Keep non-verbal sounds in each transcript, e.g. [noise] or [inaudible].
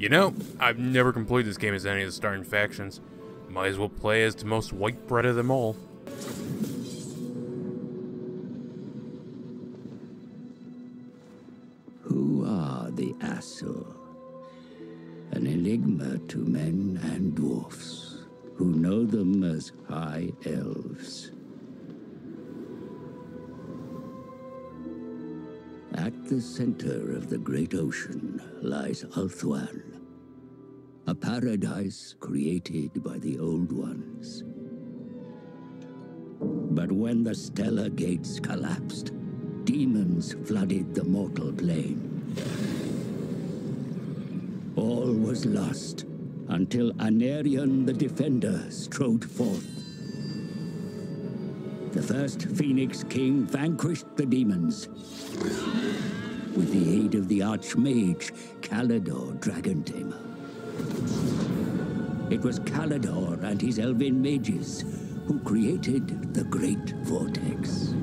You know, I've never completed this game as any of the starting factions. Might as well play as the most white bread of them all. Who are the Asur? An enigma to men and dwarfs, who know them as High Elves. At the center of the great ocean lies Ulthuan, a paradise created by the Old Ones. But when the stellar gates collapsed, demons flooded the mortal plane. All was lost until Aenarion the Defender strode forth. The first Phoenix King vanquished the demons. With the aid of the Archmage, Caledor Dragon Tamer. It was Caledor and his elven mages who created the Great Vortex.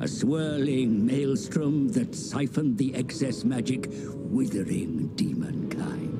A swirling maelstrom that siphoned the excess magic, withering demonkind.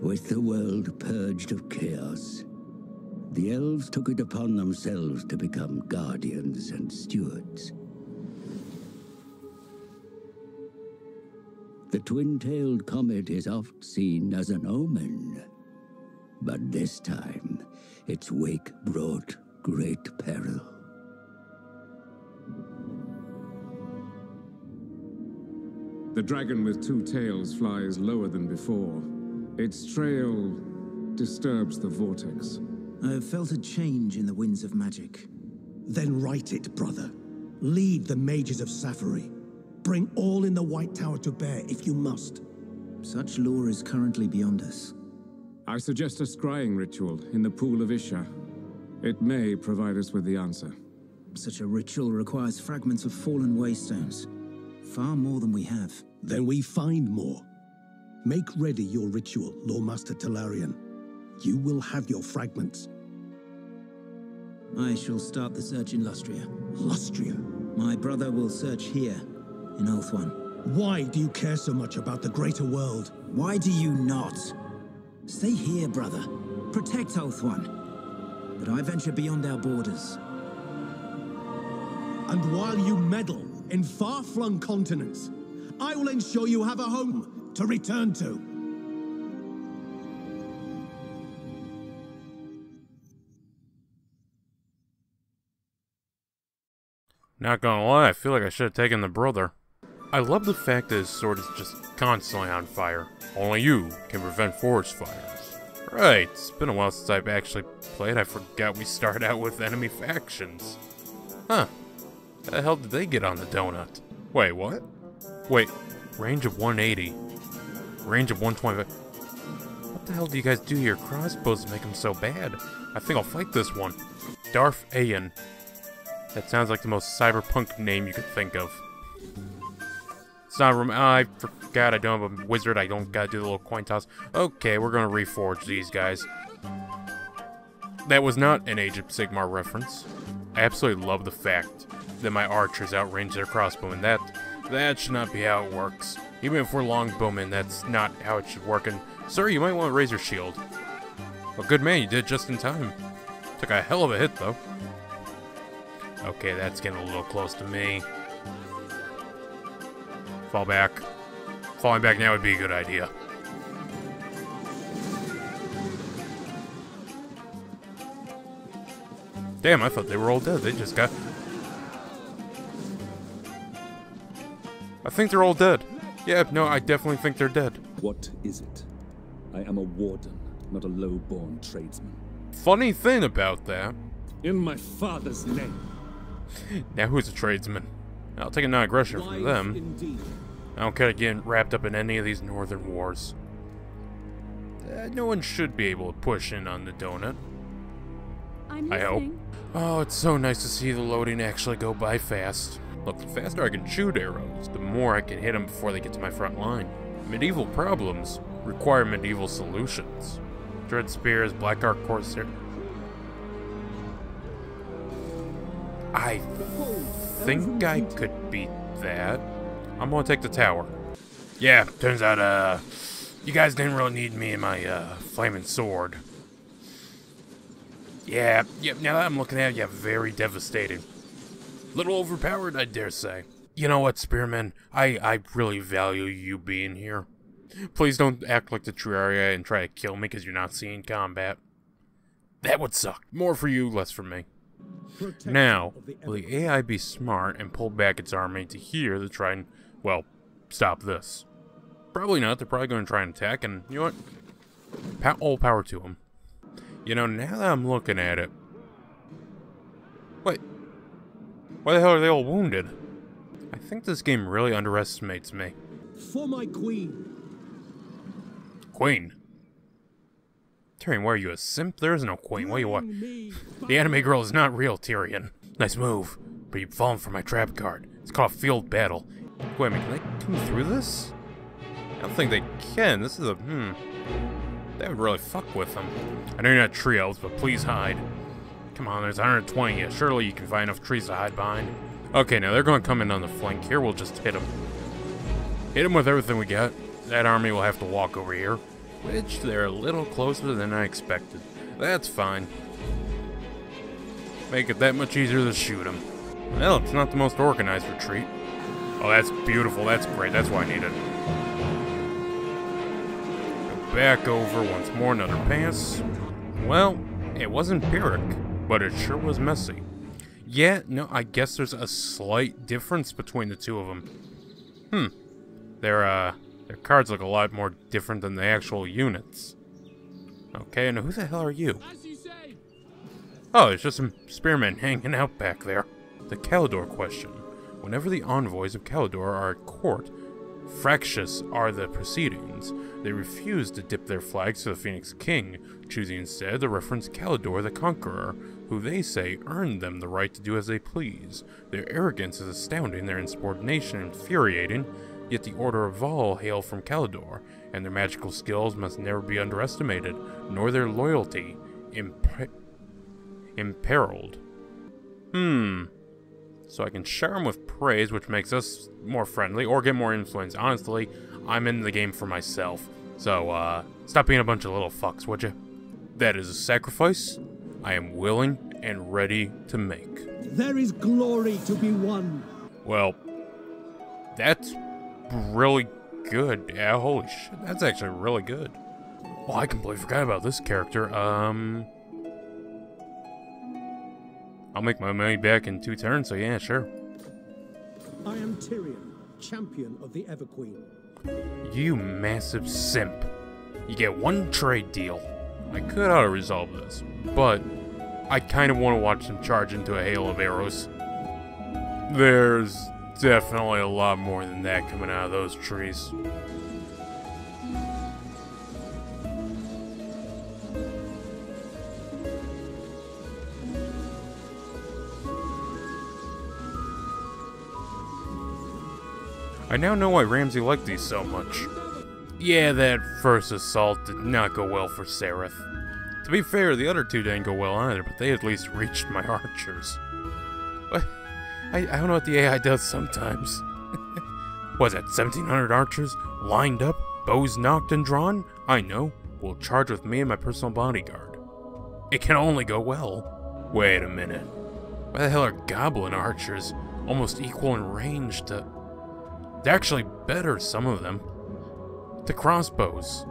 With the world purged of chaos, the elves took it upon themselves to become guardians and stewards. The twin-tailed comet is oft seen as an omen. But this time, its wake brought great peril. The dragon with two tails flies lower than before. Its trail disturbs the vortex. I have felt a change in the winds of magic. Then write it, brother. Lead the mages of Saphery. Bring all in the White Tower to bear if you must. Such lore is currently beyond us. I suggest a scrying ritual in the Pool of Isha. It may provide us with the answer. Such a ritual requires fragments of fallen waystones. Far more than we have. Then we find more. Make ready your ritual, Loremaster Talarian. You will have your fragments. I shall start the search in Lustria. Lustria? My brother will search here, in Ulthuan. Why do you care so much about the greater world? Why do you not? Stay here, brother. Protect Ulthuan. But I venture beyond our borders. And while you meddle in far-flung continents, I will ensure you have a home to return to. Not gonna lie, I feel like I should have taken the brother. I love the fact that his sword is just constantly on fire. Only you can prevent forest fires. Right, it's been a while since I've actually played. I forgot we started out with enemy factions. Huh. How the hell did they get on the donut? Wait, what? Wait, range of 180. Range of 125. What the hell do you guys do to your crossbows to make them so bad? I think I'll fight this one. Darth Ayan. That sounds like the most cyberpunk name you could think of. It's not room. I forgot I don't have a wizard. I don't gotta do the little coin toss. Okay, we're gonna reforge these guys. That was not an Age of Sigmar reference. I absolutely love the fact that my archers outrange their crossbowmen. That that should not be how it works. Even if we're longbowmen, that's not how it should work. And sir, you might want to raise your shield. A good man, you did just in time. Took a hell of a hit though. Okay, that's getting a little close to me. Fall back. Falling back now would be a good idea. Damn, I thought they were all dead. They just got... I think they're all dead. Yeah, no, I definitely think they're dead. What is it? I am a warden, not a low-born tradesman. Funny thing about that... In my father's name. [laughs] now who's a tradesman? I'll take a non-aggression from them. Indeed. I don't care getting wrapped up in any of these northern wars. Uh, no one should be able to push in on the donut. I'm I hope. Oh, it's so nice to see the loading actually go by fast. Look, the faster I can shoot arrows, the more I can hit them before they get to my front line. Medieval problems require medieval solutions. Dread spears, black ark corsair. I think I could beat that. I'm gonna take the tower. Yeah, turns out, uh, you guys didn't really need me and my, uh, flaming sword. Yeah, yeah, now that I'm looking at it, yeah, very devastating. Little overpowered, I dare say. You know what, Spearman? I, I really value you being here. Please don't act like the Triaria and try to kill me because you're not seeing combat. That would suck. More for you, less for me. Now, will the AI be smart and pull back its army to here to try and, well, stop this? Probably not. They're probably going to try and attack, and you know what? Pa all power to them. You know, now that I'm looking at it... Wait. Why the hell are they all wounded? I think this game really underestimates me. For my queen. Queen? Tyrion, why are you a simp? There is no queen. What you what? The anime girl is not real, Tyrion. Nice move, but you've fallen for my trap card. It's called a field battle. Wait a minute, can they come through this? I don't think they can. This is a hmm. That would really fuck with them. I know you're not trios, but please hide. Come on, there's 120 here. Surely you can find enough trees to hide behind. Okay, now they're going to come in on the flank here. We'll just hit them. Hit them with everything we got. That army will have to walk over here. Which, they're a little closer than I expected. That's fine. Make it that much easier to shoot them. Well, it's not the most organized retreat. Oh, that's beautiful. That's great. That's why I need it. Back over once more, another pass. Well, it wasn't Pyrrhic, but it sure was messy. Yeah, no, I guess there's a slight difference between the two of them. Hmm. They're, uh, their cards look a lot more different than the actual units. Okay, and who the hell are you? Oh, it's just some spearmen hanging out back there. The Caledor question. Whenever the envoys of Caledor are at court, fractious are the proceedings. They refuse to dip their flags to the Phoenix King, choosing instead to reference Caledor the Conqueror, who they say earned them the right to do as they please. Their arrogance is astounding, their insubordination infuriating, yet the Order of Vaul hail from Caledor, and their magical skills must never be underestimated, nor their loyalty imp- imperiled. Hmm. So I can share them with praise, which makes us more friendly, or get more influence. Honestly, I'm in the game for myself. So, uh, stop being a bunch of little fucks, would you? That is a sacrifice I am willing and ready to make. There is glory to be won. Well, that's really good. Yeah, holy shit, that's actually really good. Oh, I completely forgot about this character. Um, I'll make my money back in two turns, so yeah, sure. I am Tyrion, champion of the Everqueen. You massive simp. You get one trade deal. I could auto resolve this, but I kind of want to watch them charge into a hail of arrows. There's definitely a lot more than that coming out of those trees. I now know why Ramsay liked these so much. Yeah, that first assault did not go well for Sereth. To be fair, the other two didn't go well either, but they at least reached my [laughs] archers. I, I don't know what the AI does sometimes. [laughs] Was that 1700 archers lined up, bows nocked and drawn? I know, will charge with me and my personal bodyguard. It can only go well. Wait a minute. Why the hell are goblin archers almost equal in range to. They're actually better, some of them. To crossbows.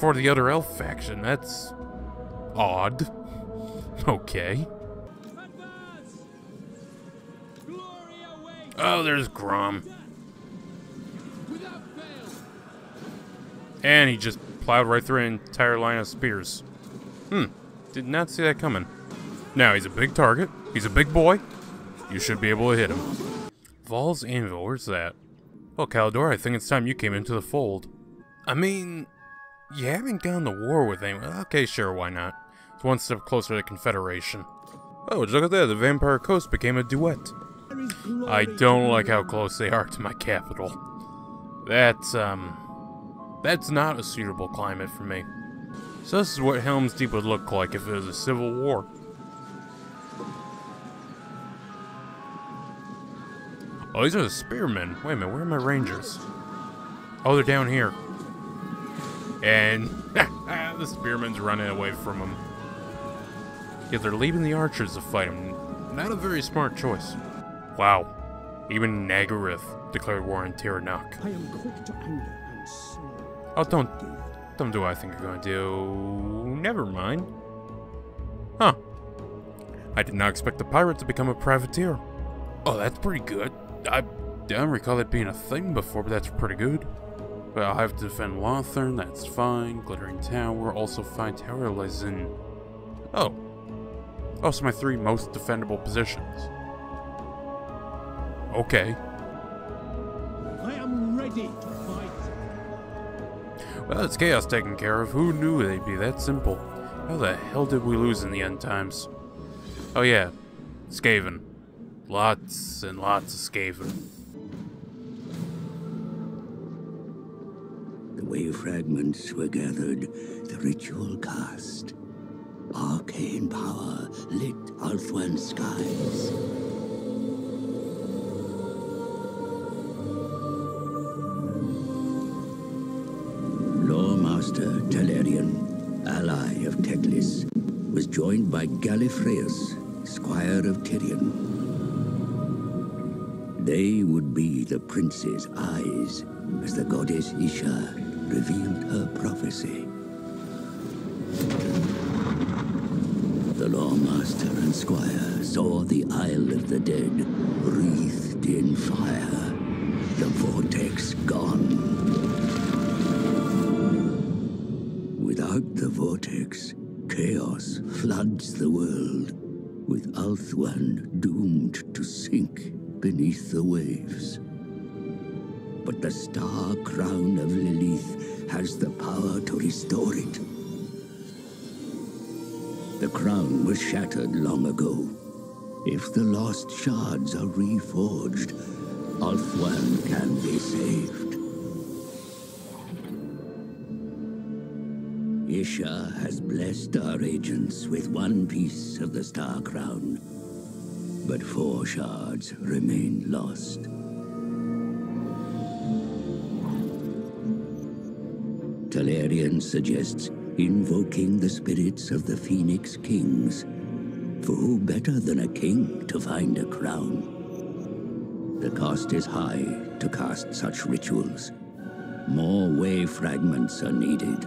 For the other elf faction, that's. odd. [laughs] Okay. Oh, there's Grom. And he just plowed right through an entire line of spears. Hmm, did not see that coming. Now, he's a big target. He's a big boy. You should be able to hit him. Vaul's Anvil, where's that? Well, Caledor, I think it's time you came into the fold. I mean, you haven't gone to war with anyone. Okay, sure, why not? It's one step closer to Confederation. Oh, look at that, the Vampire Coast became a duet. I don't like how close they are to my capital. That's, um... That's not a suitable climate for me. So this is what Helm's Deep would look like if it was a civil war. Oh, these are the spearmen. Wait a minute, where are my rangers? Oh, they're down here. And [laughs] the spearmen's running away from them. Yeah, they're leaving the archers to fight them. Not a very smart choice. Wow. Even Nagarythe declared war on Tiranoc. I am quick to anger and slow. Oh, don't, don't do what I think you're gonna do. Never mind. Huh. I did not expect the pirate to become a privateer. Oh, that's pretty good. I don't recall that being a thing before, but that's pretty good. But I'll have to defend Lothern, that's fine. Glittering Tower, also fine. Tower lies in... Oh. Oh, so my three most defendable positions. Okay. I am ready to fight. Well, it's chaos taken care of. Who knew they'd be that simple? How the hell did we lose in the end times? Oh yeah, Skaven. Lots and lots of Skaven. The way fragments were gathered, the ritual cast. Arcane power lit Ulthuan's skies. By Gallifreus, squire of Tyrion. They would be the prince's eyes as the goddess Isha revealed her prophecy. The loremaster and squire saw the Isle of the Dead wreathed in fire, the vortex gone. Without the vortex, chaos floods the world, with Ulthuan doomed to sink beneath the waves. But the star crown of Lileath has the power to restore it. The crown was shattered long ago. If the lost shards are reforged, Ulthuan can be saved. Isha has blessed our agents with one piece of the Star Crown, but four shards remain lost. Talarian suggests invoking the spirits of the Phoenix Kings. For who better than a king to find a crown? The cost is high to cast such rituals. More way fragments are needed.